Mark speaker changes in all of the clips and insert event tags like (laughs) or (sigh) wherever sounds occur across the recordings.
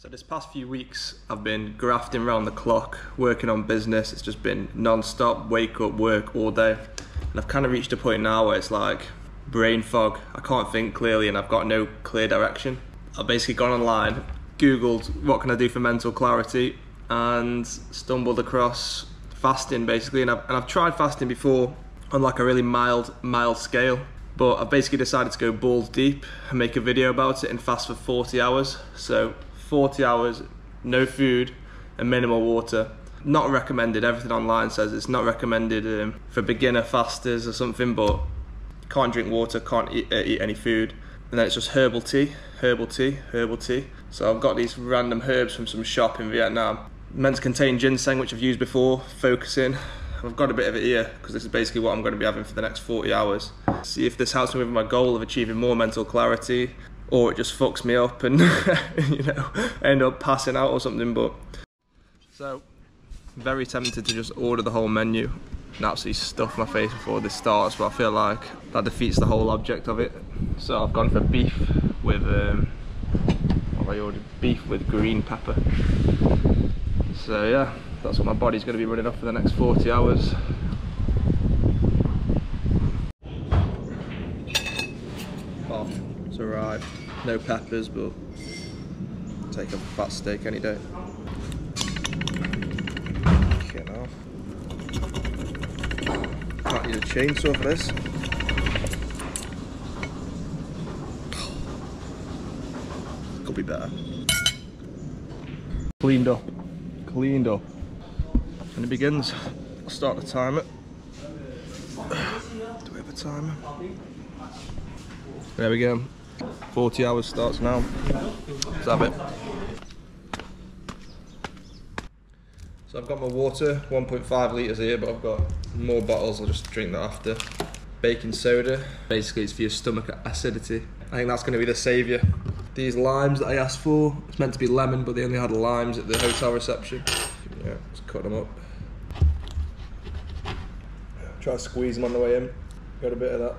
Speaker 1: So this past few weeks, I've been grafting around the clock, working on business. It's just been non-stop, wake up, work all day. And I've kind of reached a point now where it's like brain fog. I can't think clearly and I've got no clear direction. I've basically gone online, Googled what can I do for mental clarity and stumbled across fasting basically. And I've, and I've tried fasting before on like a really mild, mild scale. But I've basically decided to go balls deep and make a video about it and fast for 40 hours. So 40 hours, no food, and minimal water. Not recommended. Everything online says it's not recommended um, for beginner fasters or something, but can't drink water, can't eat, uh, eat any food. And then it's just herbal tea, herbal tea, herbal tea. So I've got these random herbs from some shop in Vietnam. Meant to contain ginseng, which I've used before, focusing. I've got a bit of it here because this is basically what I'm going to be having for the next 40 hours. See if this helps me with my goal of achieving more mental clarity, or it just fucks me up and (laughs) you know end up passing out or something. But so very tempted to just order the whole menu and absolutely stuff my face before this starts, but I feel like that defeats the whole object of it. So I've gone for beef with um, have I ordered? Beef with green pepper. So yeah, that's what my body's going to be running off for the next 40 hours. Oh, it's arrived. No peppers, but take a fat steak any day. Get off. Can't use a chainsaw for this. Could be better. Cleaned up. Cleaned up. And it begins. I'll start the timer. Do we have a timer? There we go. 40 hours starts now. Let's have it. So I've got my water, 1.5 litres here, but I've got more bottles, I'll just drink that after. Baking soda, basically it's for your stomach acidity. I think that's gonna be the saviour. These limes that I asked for, it's meant to be lemon, but they only had limes at the hotel reception. Yeah, just cut them up. Try to squeeze them on the way in. Got a bit of that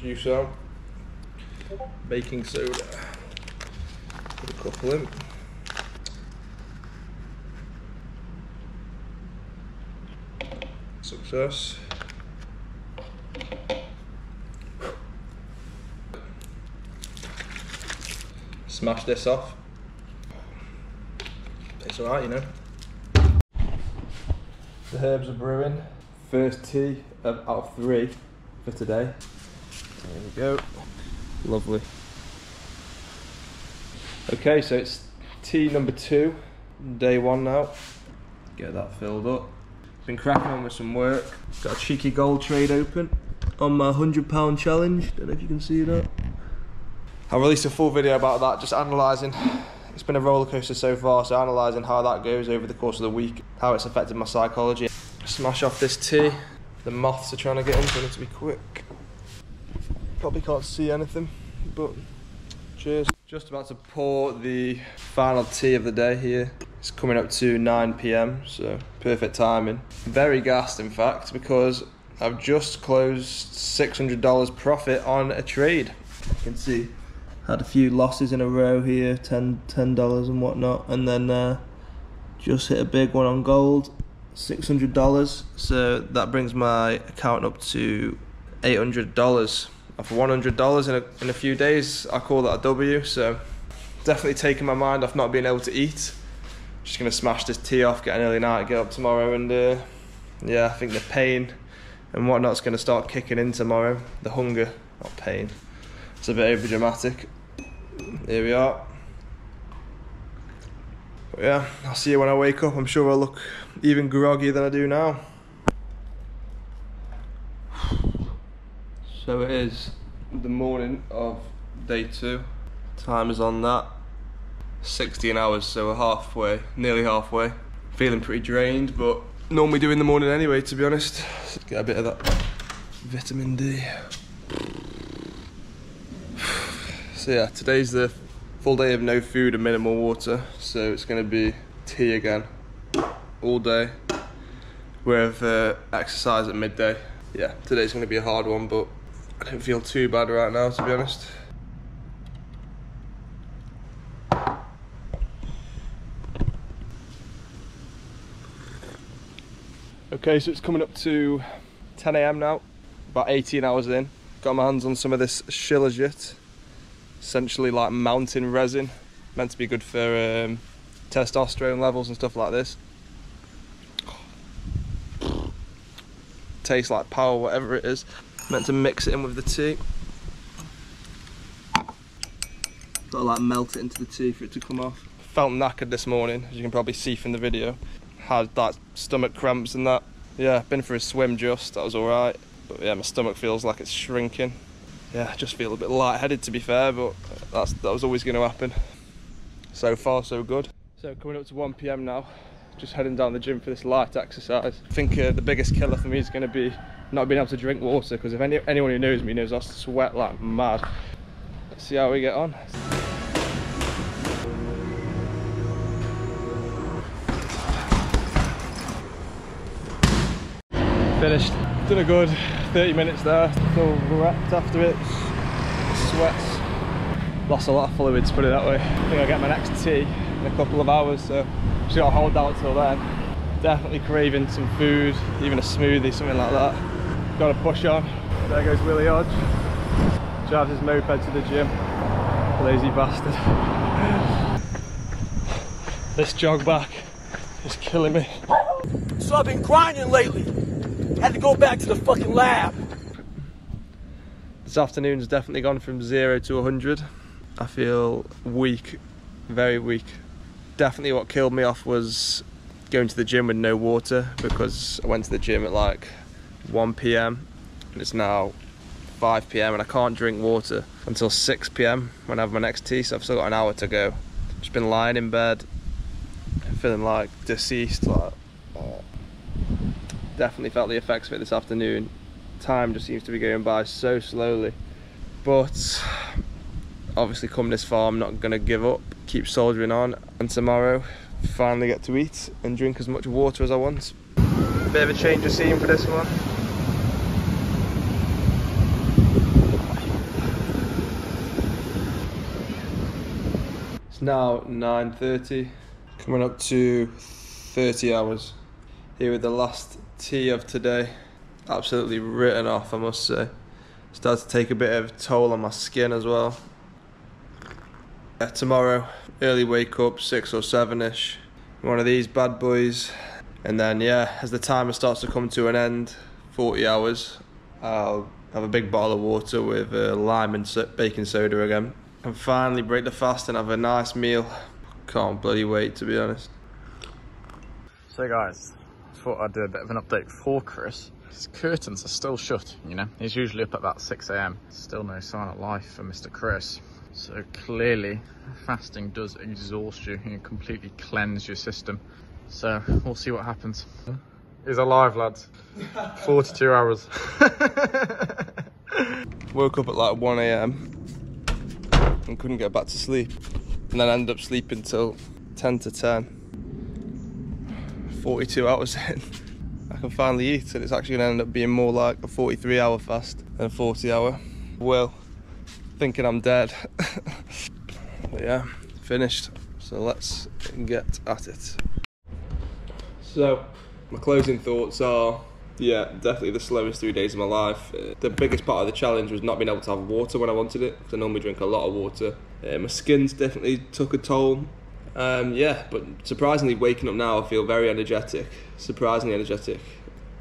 Speaker 1: juice out. Baking soda. Put a couple in. Success. Smash this off. It's alright, you know. The herbs are brewing. First tea of, out of three for today. There we go. Lovely. Okay, so it's tea number two, day one now. Get that filled up. Been cracking on with some work. Got a cheeky gold trade open on my £100 challenge. Don't know if you can see that. I released a full video about that, just analysing. It's been a roller coaster so far, so analysing how that goes over the course of the week, how it's affected my psychology. Smash off this tea. The moths are trying to get in, so I need to be quick. Probably can't see anything, but cheers. Just about to pour the final tea of the day here. It's coming up to 9 pm, so perfect timing. Very gassed, in fact, because I've just closed $600 profit on a trade. You can see, had a few losses in a row here, 10 $10 and whatnot, and then uh, just hit a big one on gold, $600. So that brings my account up to $800 for $100 in a, in a few days, I call that a W. So definitely taking my mind off not being able to eat. Just gonna smash this tea off, get an early night, get up tomorrow, and uh, yeah, I think the pain and whatnot's gonna start kicking in tomorrow. The hunger, not pain. It's a bit over dramatic. Here we are. But yeah, I'll see you when I wake up. I'm sure I'll look even groggy than I do now. So it is the morning of day two. Time is on that. 16 hours, so we're halfway, nearly halfway. Feeling pretty drained, but normally do in the morning anyway, to be honest. Get a bit of that vitamin D. (sighs) So yeah, today's the full day of no food and minimal water, so it's gonna be tea again all day with uh, exercise at midday. Yeah, today's gonna be a hard one, but I don't feel too bad right now, to be honest. Okay, so it's coming up to 10 a.m. now, about 18 hours in. Got my hands on some of this shilajit, essentially like mountain resin, meant to be good for um, testosterone levels and stuff like this. Tastes like power, whatever it is. Meant to mix it in with the tea. Got to like melt it into the tea for it to come off. Felt knackered this morning, as you can probably see from the video. Had that stomach cramps and that. Yeah, been for a swim just, that was alright. But yeah, my stomach feels like it's shrinking. Yeah, I just feel a bit lightheaded to be fair, but that's that was always going to happen. So far, so good. So coming up to 1 p.m. now, just heading down the gym for this light exercise. I think uh, the biggest killer for me is going to be not being able to drink water because if any, anyone who knows me knows I sweat like mad. Let's see how we get on. Finished. Done a good 30 minutes there. Still wrapped after it. Sweats. Lost a lot of fluids, put it that way. I think I'll get my next tea in a couple of hours, so just gotta hold out till then. Definitely craving some food, even a smoothie, something like that. Gotta push on. There goes Willie Hodge. Drives his moped to the gym. Lazy bastard. (laughs) this jog back is killing me.
Speaker 2: So I've been grinding lately. Had to go back to the fucking lab.
Speaker 1: This afternoon's definitely gone from zero to 100. I feel weak, very weak. Definitely what killed me off was going to the gym with no water because I went to the gym at like 1 p.m. and it's now 5 p.m. and I can't drink water until 6 p.m. when I have my next tea, so I've still got an hour to go. Just been lying in bed, feeling like deceased. Like, uh, definitely felt the effects of it this afternoon. Time just seems to be going by so slowly, but obviously come this far I'm not going to give up keep soldiering on and tomorrow finally get to eat and drink as much water as I want bit of a change of scene for this one now 9.30 coming up to 30 hours here with the last tea of today absolutely written off I must say started to take a bit of toll on my skin as well uh, tomorrow, early wake up, 6 or 7 ish. One of these bad boys. And then, yeah, as the timer starts to come to an end, 40 hours, I'll have a big bottle of water with uh, lime and baking soda again. And finally break the fast and have a nice meal. Can't bloody wait, to be honest.
Speaker 3: So, guys, I thought I'd do a bit of an update for Chris. His curtains are still shut, you know. He's usually up at about 6 a.m. Still no sign of life for Mr. Chris. So clearly fasting does exhaust you and completely cleanse your system. So we'll see what happens. He's alive lads. (laughs) 42 hours. (laughs)
Speaker 1: Woke up at like 1am and couldn't get back to sleep. And then ended up sleeping till 10 to 10. 42 hours (laughs) in. I can finally eat and it's actually to end up being more like a 43 hour fast than a 40 hour. Well, thinking I'm dead. (laughs) but yeah, finished. So let's get at it. So, my closing thoughts are yeah, definitely the slowest three days of my life. Uh, the biggest part of the challenge was not being able to have water when I wanted it. because I normally drink a lot of water. Uh, my skin's definitely took a toll. Um, yeah, but surprisingly, waking up now, I feel very energetic. Surprisingly energetic.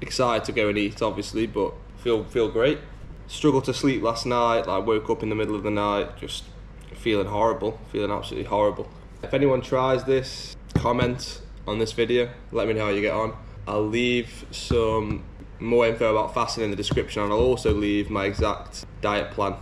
Speaker 1: Excited to go and eat, obviously, but feel feel great struggled to sleep last night. Like woke up in the middle of the night, just feeling horrible, feeling absolutely horrible. If anyone tries this, comment on this video. Let me know how you get on. I'll leave some more info about fasting in the description, and I'll also leave my exact diet plan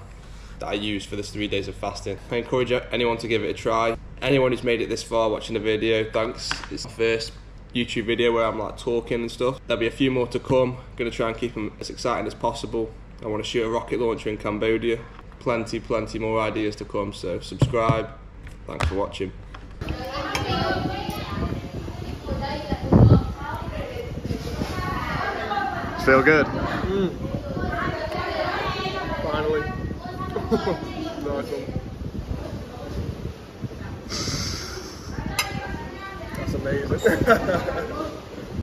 Speaker 1: that I use for this three days of fasting. I encourage anyone to give it a try. Anyone who's made it this far watching the video, thanks. It's my first YouTube video where I'm like talking and stuff. There'll be a few more to come. I'm Gonna try and keep them as exciting as possible. I want to shoot a rocket launcher in Cambodia. Plenty, plenty more ideas to come, so subscribe. Thanks for watching.
Speaker 3: Feel good?
Speaker 1: Mm. Finally. (laughs) nice one. That's amazing. (laughs)